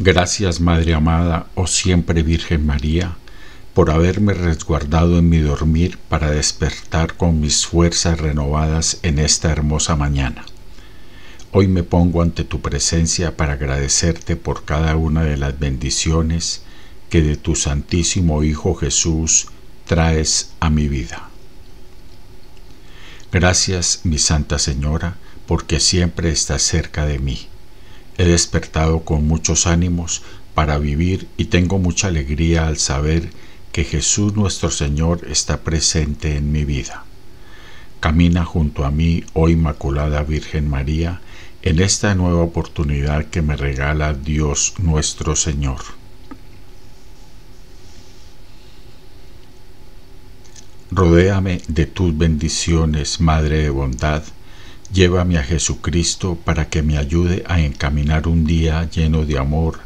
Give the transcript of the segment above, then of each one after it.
Gracias, Madre amada, oh siempre Virgen María, por haberme resguardado en mi dormir para despertar con mis fuerzas renovadas en esta hermosa mañana. Hoy me pongo ante tu presencia para agradecerte por cada una de las bendiciones que de tu Santísimo Hijo Jesús traes a mi vida. Gracias, mi Santa Señora, porque siempre estás cerca de mí. He despertado con muchos ánimos para vivir y tengo mucha alegría al saber que Jesús nuestro Señor está presente en mi vida. Camina junto a mí, oh Inmaculada Virgen María, en esta nueva oportunidad que me regala Dios nuestro Señor. Rodéame de tus bendiciones, Madre de bondad. Llévame a Jesucristo para que me ayude a encaminar un día lleno de amor,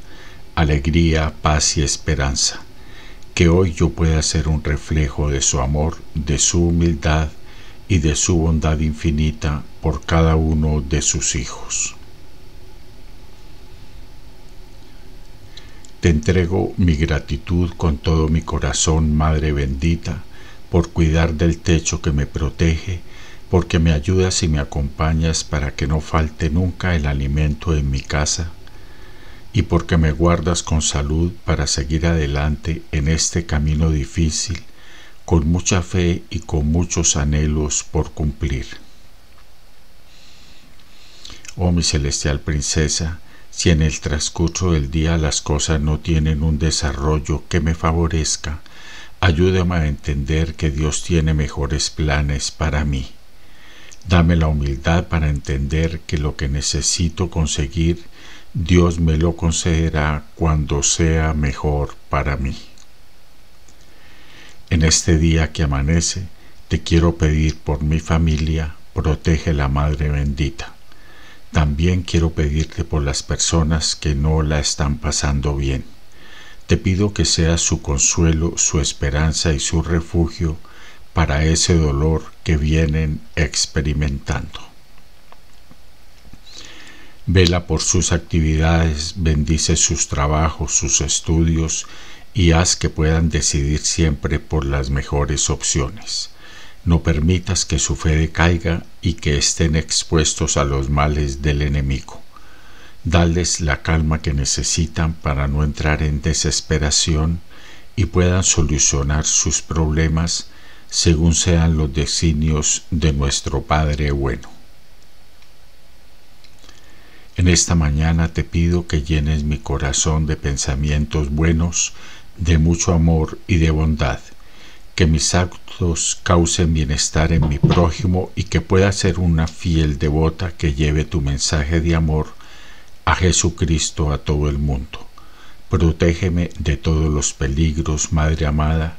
alegría, paz y esperanza. Que hoy yo pueda ser un reflejo de su amor, de su humildad y de su bondad infinita por cada uno de sus hijos. Te entrego mi gratitud con todo mi corazón, Madre bendita, por cuidar del techo que me protege, porque me ayudas y me acompañas para que no falte nunca el alimento en mi casa, y porque me guardas con salud para seguir adelante en este camino difícil, con mucha fe y con muchos anhelos por cumplir. Oh mi celestial princesa, si en el transcurso del día las cosas no tienen un desarrollo que me favorezca, Ayúdame a entender que Dios tiene mejores planes para mí. Dame la humildad para entender que lo que necesito conseguir, Dios me lo concederá cuando sea mejor para mí. En este día que amanece, te quiero pedir por mi familia, protege la Madre bendita. También quiero pedirte por las personas que no la están pasando bien te pido que sea su consuelo, su esperanza y su refugio para ese dolor que vienen experimentando. Vela por sus actividades, bendice sus trabajos, sus estudios y haz que puedan decidir siempre por las mejores opciones. No permitas que su fe decaiga y que estén expuestos a los males del enemigo. Dales la calma que necesitan para no entrar en desesperación y puedan solucionar sus problemas según sean los designios de nuestro Padre bueno. En esta mañana te pido que llenes mi corazón de pensamientos buenos, de mucho amor y de bondad, que mis actos causen bienestar en mi prójimo y que pueda ser una fiel devota que lleve tu mensaje de amor a Jesucristo a todo el mundo. Protégeme de todos los peligros, Madre amada,